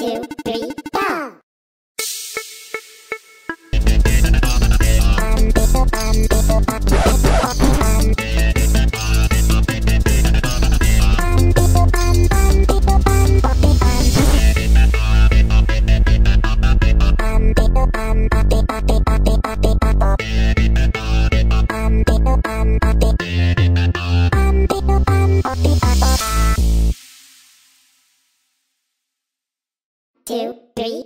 two, three. two, three.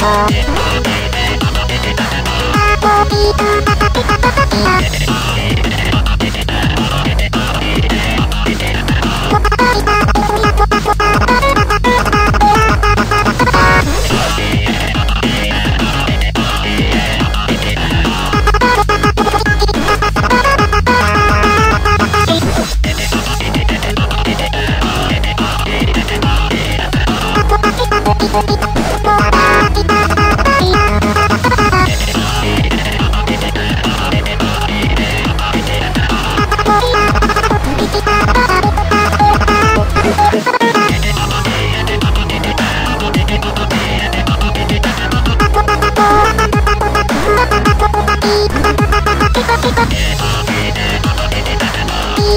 Yeah. Uh-huh.